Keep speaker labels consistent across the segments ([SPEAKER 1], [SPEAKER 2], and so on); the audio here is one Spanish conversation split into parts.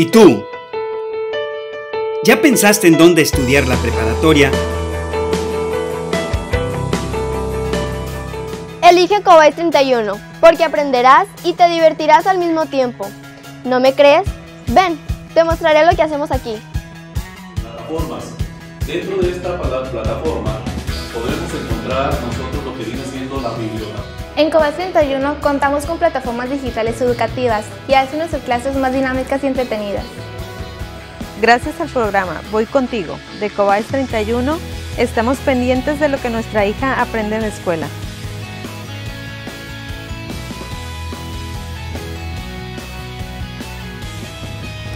[SPEAKER 1] ¿Y tú? ¿Ya pensaste en dónde estudiar la preparatoria?
[SPEAKER 2] Elige Cobay 31, porque aprenderás y te divertirás al mismo tiempo. ¿No me crees? Ven, te mostraré lo que hacemos aquí.
[SPEAKER 3] Plataformas. Dentro de esta plataforma podremos encontrar nosotros lo que viene.
[SPEAKER 4] En COBAS 31 contamos con plataformas digitales educativas y hacen nuestras clases más dinámicas y entretenidas.
[SPEAKER 5] Gracias al programa Voy Contigo de COBAS 31, estamos pendientes de lo que nuestra hija aprende en la escuela.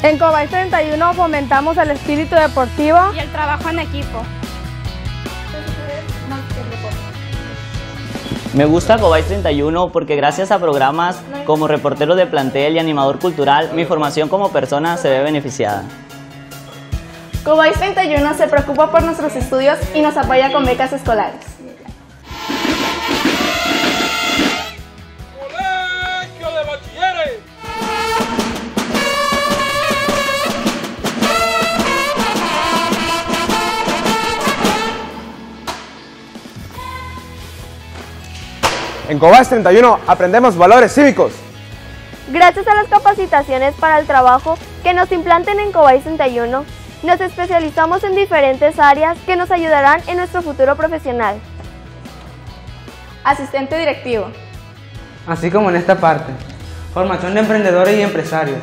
[SPEAKER 6] En COBAS 31 fomentamos el espíritu deportivo
[SPEAKER 7] y el trabajo en equipo.
[SPEAKER 8] Me gusta Cobay 31 porque gracias a programas como reportero de plantel y animador cultural, mi formación como persona se ve beneficiada.
[SPEAKER 4] Cobay 31 se preocupa por nuestros estudios y nos apoya con becas escolares.
[SPEAKER 9] En Cobas 31 aprendemos valores cívicos.
[SPEAKER 2] Gracias a las capacitaciones para el trabajo que nos implanten en Cobay 31, nos especializamos en diferentes áreas que nos ayudarán en nuestro futuro profesional.
[SPEAKER 4] Asistente directivo.
[SPEAKER 10] Así como en esta parte. Formación de emprendedores y empresarios.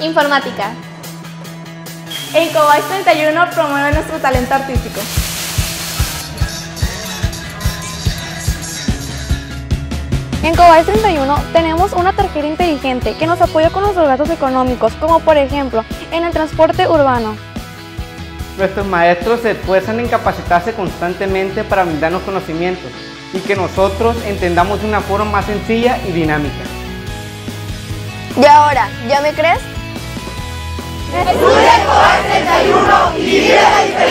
[SPEAKER 4] Informática. En Cobay 31 promueve nuestro talento artístico.
[SPEAKER 6] En Cobay 31 tenemos una tarjeta inteligente que nos apoya con nuestros gastos económicos, como por ejemplo en el transporte urbano.
[SPEAKER 10] Nuestros maestros se esfuerzan en capacitarse constantemente para brindarnos conocimientos y que nosotros entendamos de una forma más sencilla y dinámica.
[SPEAKER 2] ¿Y ahora, ya me crees?
[SPEAKER 11] Estudia Cobay 31 y vive la diferencia.